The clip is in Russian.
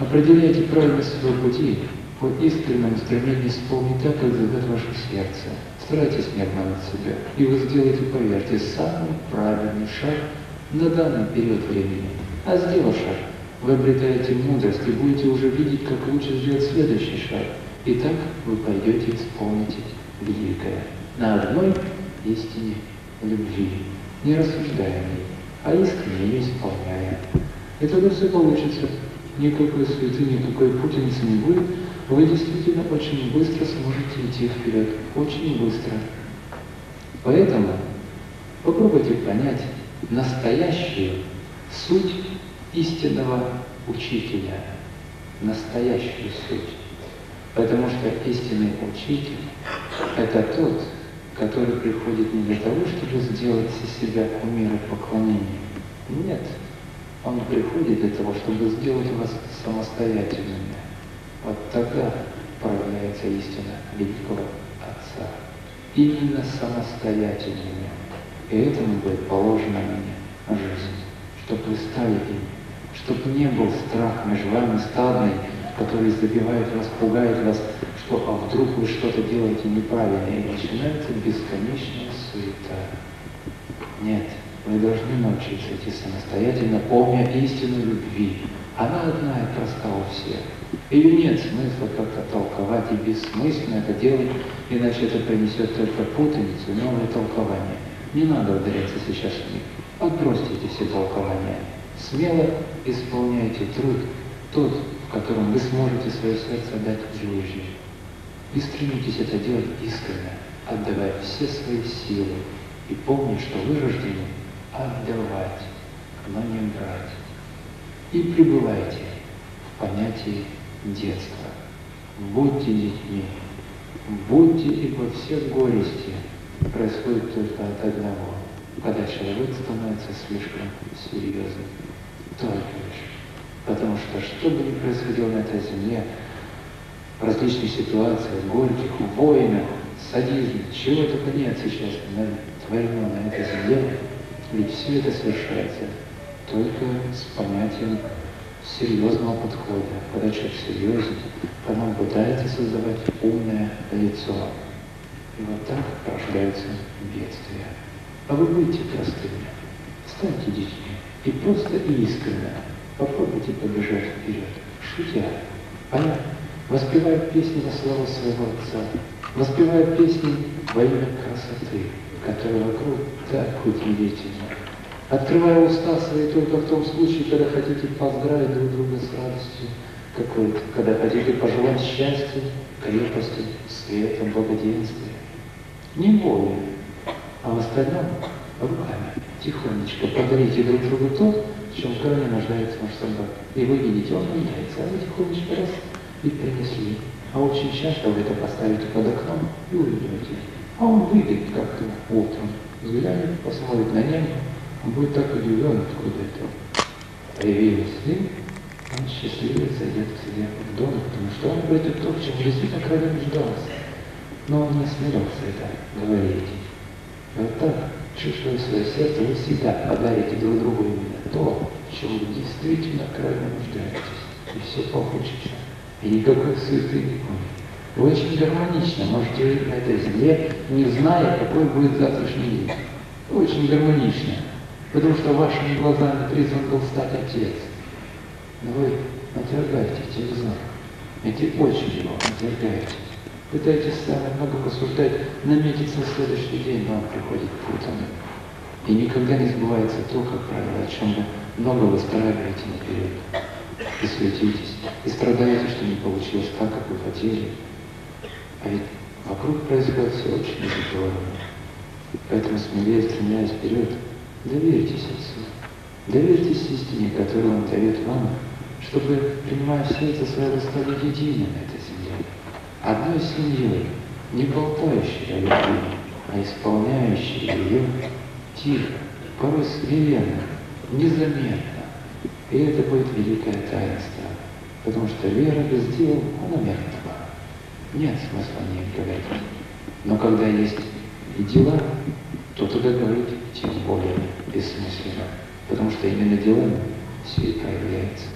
Определяйте правильность своего пути по искреннему стремлению исполнить так, как зовет ваше сердце. Старайтесь не обмануть себя, и вы сделаете, поверьте, самый правильный шаг на данный период времени. А сделав шаг, вы обретаете мудрость и будете уже видеть, как лучше сделать следующий шаг. И так вы пойдете исполнить великое на одной истине любви, не рассуждая о ней, а искренне исполняя. И тогда все получится. Никакой суеты, никакой путаницы не будет. Вы действительно очень быстро сможете идти вперед. Очень быстро. Поэтому попробуйте понять настоящую суть истинного учителя. Настоящую суть. Потому что истинный учитель – это тот, который приходит не для того, чтобы сделать из себя кумира поклонения. Нет, он приходит для того, чтобы сделать вас самостоятельными. Вот тогда проявляется истина великого Отца. Именно самостоятельными. И этому будет положена мне жизнь, чтобы вы стали им, чтобы не был страх между вами стадный, который забивает вас, пугает вас, что а вдруг вы что-то делаете неправильно, и начинается бесконечная суета. Нет, вы должны научиться идти самостоятельно, помня истину любви. Она одна и проста у всех. Ее нет смысла как-то толковать, и бессмысленно это делать, иначе это принесет только путаницу новое толкование. Не надо ударяться сейчас в них. Отбросьте эти все толкования. Смело исполняйте труд, тот, в котором вы сможете свое сердце отдать Божьей. И стремитесь это делать искренне, отдавая все свои силы, и помня, что вы рождены отдавать, но не брать. И пребывайте в понятии детства. Будьте детьми, будьте, ибо все горести происходят только от одного, когда человек становится слишком серьезным. Только лишь. Потому что что бы ни происходило на этой земле, в различных ситуациях, горьких, войнах, садизме, чего только нет сейчас творено на этой земле, ведь все это совершается только с понятием серьезного подхода. Когда человек серьезен, когда он пытается создавать умное лицо. И вот так рождаются бедствия. А вы будете простыми, станьте детьми и просто искренне Попробуйте побежать вперед, шутя, понятно, воспевая песни на славу своего Отца, воспевая песни во имя красоты, которая вокруг так удивительна, открывая уста свои только в том случае, когда хотите поздравить друг друга с радостью какой-то, когда хотите пожелать счастья, крепости, света, благоденствия. Не более, а в остальном руками тихонечко подарите друг другу то, в чем крайне нуждается ваш собак. И вы видите, он меняется, а вы тихонечко раз и принесли. А очень вы это поставите под окном и уйдете. А он выйдет как-то утром, взглянет, посмотрит на небо, он будет так удивлен, откуда это появилось. И он счастливый зайдет к себе в дом, потому что он будет то, в чем действительно крайне нуждался. Но он не смелился это говорить. И вот так чувствуя свое сердце, вы всегда подарите друг другу именно то, в чем вы действительно крайне нуждаетесь. И все получится. И никакой суеты не будет. Вы очень гармонично можете жить на этой земле, не зная, какой будет завтрашний день. Очень гармонично. Потому что вашими глазами призван был стать Отец. Но вы отвергаете эти взор. Эти очень его отвергаете. Пытаетесь сами много посуждать, наметиться на следующий день, но он приходит путанным. И никогда не сбывается то, как правило, о чем вы много выстраиваете наперед. И суетитесь, и страдаете, что не получилось так, как вы хотели. А ведь вокруг происходит все очень здорово. Поэтому смелее стремляясь вперед, доверьтесь Отцу. Доверьтесь истине, которую Он дает вам, чтобы, принимая сердце свое, вы стали едины на этой земле одной семьей, не болтающей о любви, а исполняющей ее тихо, порой смиренно, незаметно. И это будет великое таинство, потому что вера без дел, она мертва. Нет смысла о ней говорить. Но когда есть и дела, то тогда говорить тем более бессмысленно, потому что именно делами все и проявляется.